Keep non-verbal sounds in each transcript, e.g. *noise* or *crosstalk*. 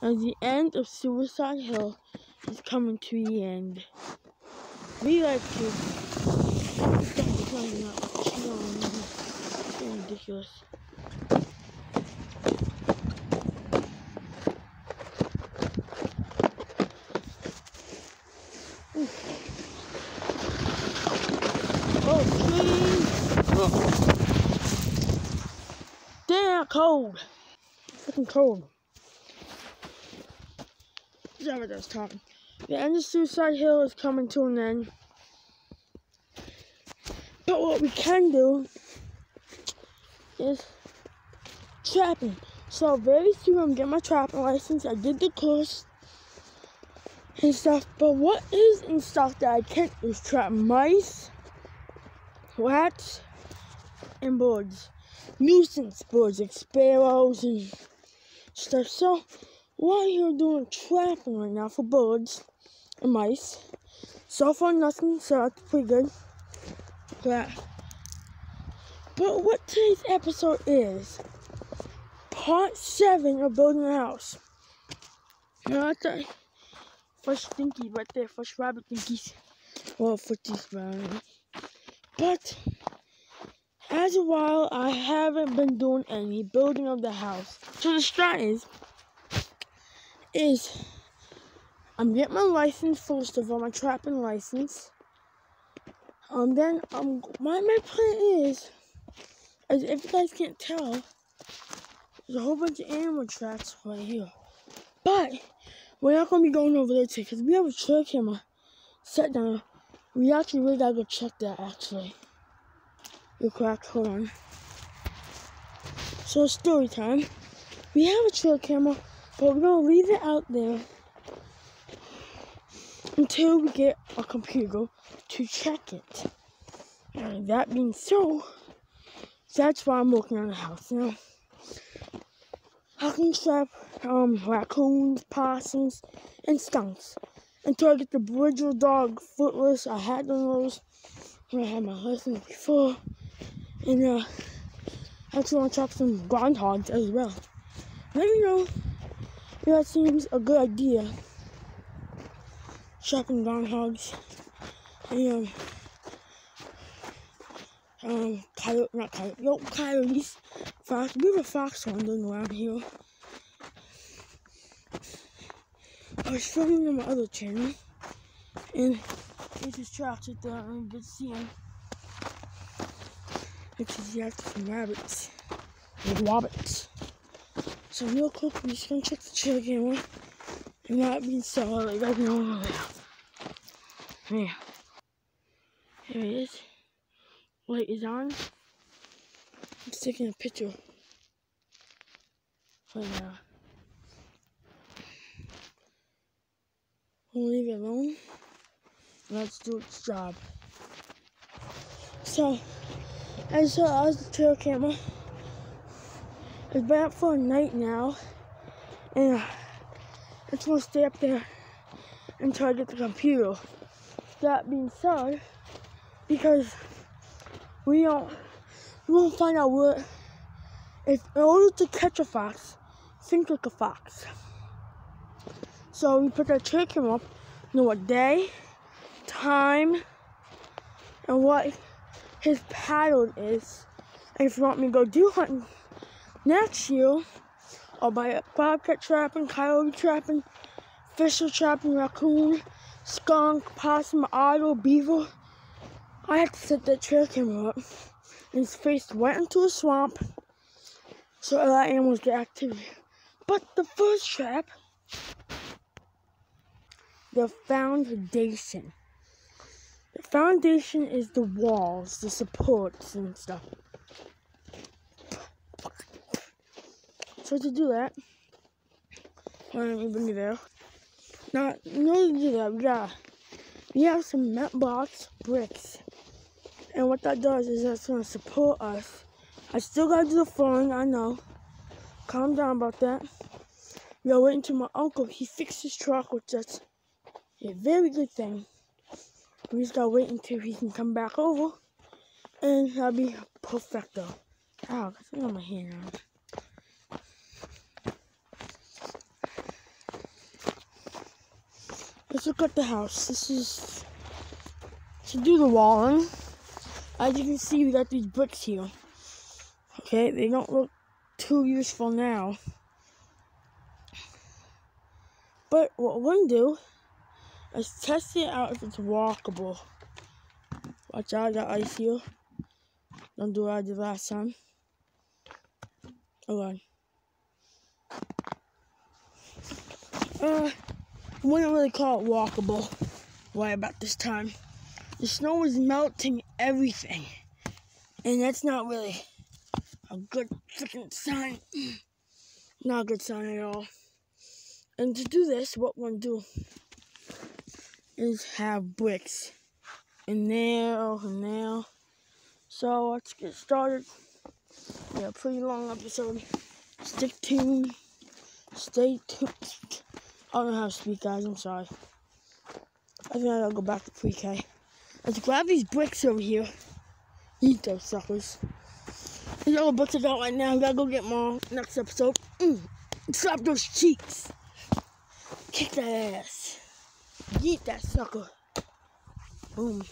And the end of Suicide Hill is coming to the end. We like to stop playing up. It's ridiculous. Oh, please. Oh. Damn cold. Fucking cold. I was talking. The end of Suicide Hill is coming to an end. But what we can do is trapping. So very soon I'm getting my trapping license. I did the course and stuff. But what is in stuff that I can't is trap mice, rats, and birds. Nuisance birds like sparrows and stuff. So while you're doing trapping right now for birds and mice, so far nothing, so that's pretty good. But, but what today's episode is, part seven of building a house. Now that's first stinky right there, first rabbit stinkies. Well, for footies around. But as a while, I haven't been doing any building of the house. So the strat is, is I'm getting my license first of all, my trapping license. Um, then um, my my plan is, as if you guys can't tell, there's a whole bunch of animal tracks right here. But we're not gonna be going over there today because we have a trail camera set down. We actually really gotta go check that actually. Real quick, hold on. So story time. We have a trail camera, but we're gonna leave it out there until we get a computer to check it. And that being so, that's why I'm working on the house now. I can trap um, raccoons, possums, and skunks. Until I get the bridger dog footless. I had those when I had my license before. And uh, I actually want to trap some groundhogs as well. Let me know that seems a good idea. Trapping groundhogs. And um, um, coyote, not coyote, yo, coyotes, fox. We have a fox wandering around here. I was filming on my other channel, and it just tracks it there, and you can see him. Which is some rabbits, with rabbits. So real quick, I'm just gonna check the trail camera, and that being let you guys know over there. Yeah. Here it is. Light is on. I'm taking a picture. Right now. We'll leave it alone. Let's do its job. So, as so as the trail camera, it's been up for a night now, and it's gonna stay up there until I get the computer. That being said, because we don't, we won't find out what, if in order to catch a fox, think like a fox. So we put that trail camera up, know what day, time, and what his pattern is. And if you want me to go do hunting next year, I'll buy a bobcat trapping, coyote trapping, fisher trapping, raccoon, skunk, possum, otter, beaver. I have to set that trail camera up and it's faced right into a swamp so that animals get activity. But the first trap the foundation. The foundation is the walls, the supports and stuff. So to do that, let me bring it there. Now, in order to do that, we got we have some mat box bricks, and what that does is that's gonna support us. I still gotta do the flooring, I know. Calm down about that. We are waiting to my uncle. He fixed his truck, which that's a very good thing. We just gotta wait until he can come back over, and that'll be perfecto. Ow, got something on my hand. At the house. This is to do the walling. As you can see, we got these bricks here. Okay, they don't look too useful now. But what we're gonna do is test it out if it's walkable. Watch out, I got ice here. Don't do what I did last time. Hold on. Uh, I wouldn't really call it walkable right about this time. The snow is melting everything. And that's not really a good freaking sign. *clears throat* Not a good sign at all. And to do this, what we're gonna do is have bricks in there, and there. So let's get started. Yeah, pretty long episode. Stick tuned. Stay tuned. I don't know how to speak, guys. I'm sorry. I think I gotta go back to pre-K. Let's grab these bricks over here. Eat those suckers. These the bricks I got right now. I gotta go get more next episode. Mm. Slap those cheeks. Kick that ass. Eat that sucker. Boom.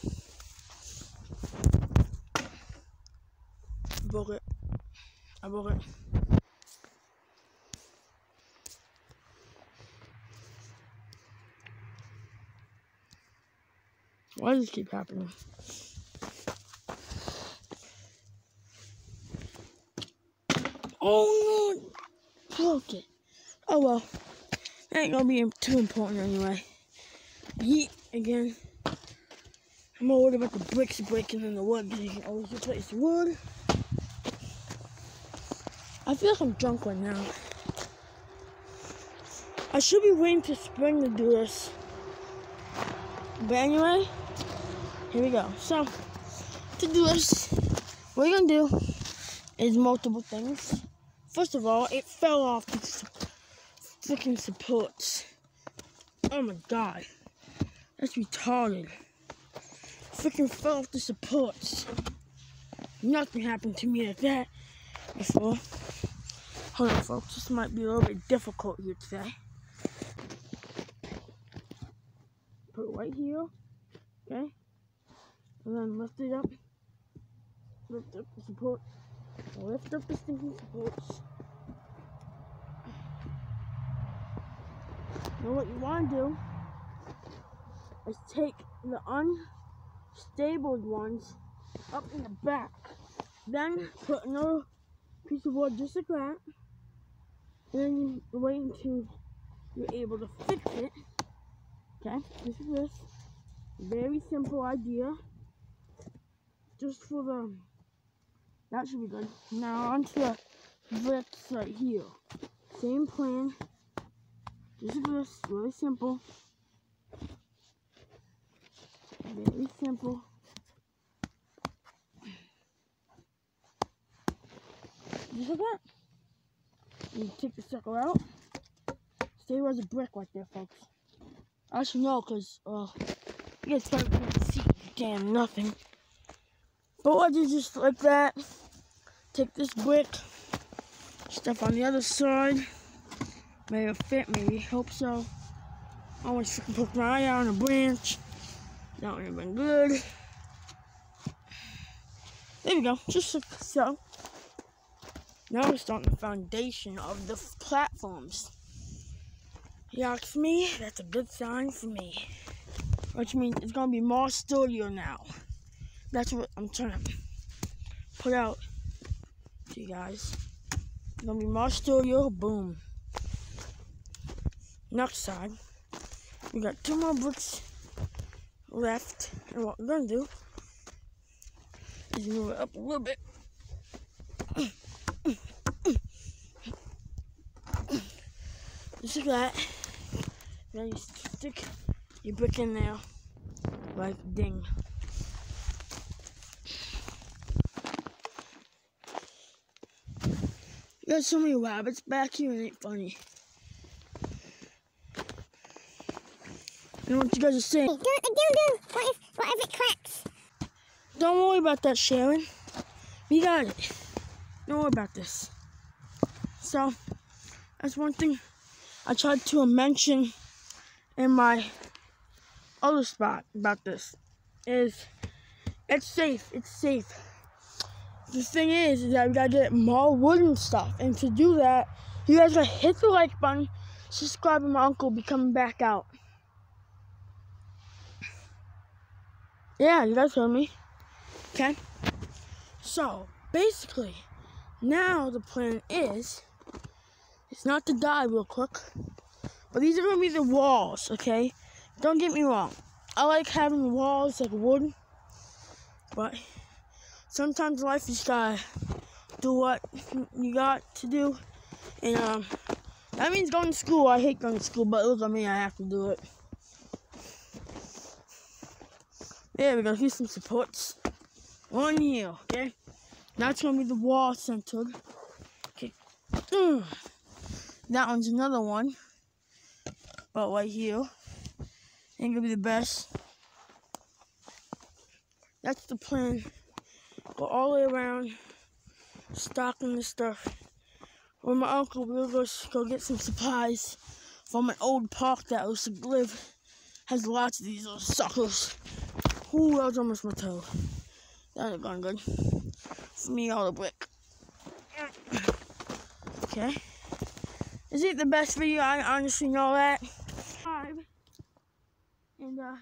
Broke it. I broke it. Why does this keep happening? Oh no! Broke it. Oh well. That ain't gonna be too important anyway. Yeet again. I'm more worried about the bricks breaking than the wood because you can always replace the wood. I feel like I'm drunk right now. I should be waiting to spring to do this. But anyway, here we go. So, to do this, what we're gonna do is multiple things. First of all, it fell off the freaking supports. Oh my god. That's retarded. Freaking fell off the supports. Nothing happened to me like that before. Hold on, folks. This might be a little bit difficult here today. Put it right here. Okay? And then lift it up. Lift up the support. Lift up the stinking supports. Now what you want to do is take the unstable ones up in the back. Then put another piece of wood just like that. And then you wait until you're able to fix it. Okay, this is this. Very simple idea. Just for the, that should be good. Now onto the bricks right here. Same plan. Just this, really simple. Very simple. Just like that. You take the sucker out. Stay as a brick right there, folks. I should know, because, uh, you guys can't see damn nothing. But I do just like that. Take this brick, stuff on the other side. Maybe it'll fit, maybe, hope so. I always freaking poke my eye out on a branch. That would have been good. There we go, just like so. Now we're starting the foundation of the platforms. You ask me, that's a good sign for me. Which means it's gonna be more studio now. That's what I'm trying to put out to you guys. Gonna be more studio, boom. Next side, we got two more bricks left. And what we're gonna do is move it up a little bit. Just like that. Then you stick your brick in there, like ding. There's so many rabbits back here, it ain't funny. You know what you guys are saying? Do, do, do. What if, what if it cracks? Don't worry about that, Sharon. We got it. Don't worry about this. So, that's one thing I tried to mention in my other spot about this is it's safe. It's safe. The thing is, is that we gotta get more wooden stuff, and to do that, you guys gotta hit the like button, subscribe, and my uncle will be coming back out. Yeah, you guys heard me. Okay. So basically, now the plan is, it's not to die real quick, but these are gonna be the walls. Okay. Don't get me wrong. I like having walls like wood, but sometimes life is gotta do what you got to do. And um, that means going to school. I hate going to school, but look at me, I have to do it. There we go. Here's some supports. One here, okay? Now it's gonna be the wall centered. Okay. That one's another one. But right here. Ain't gonna be the best. That's the plan. Go all the way around, stocking the stuff. With my uncle, we'll go, go get some supplies from an old park that used to live. Has lots of these little suckers. Ooh, that was almost my toe. That ain't going good. For me, all the brick. Okay. Is it the best video? I honestly know that. And, uh,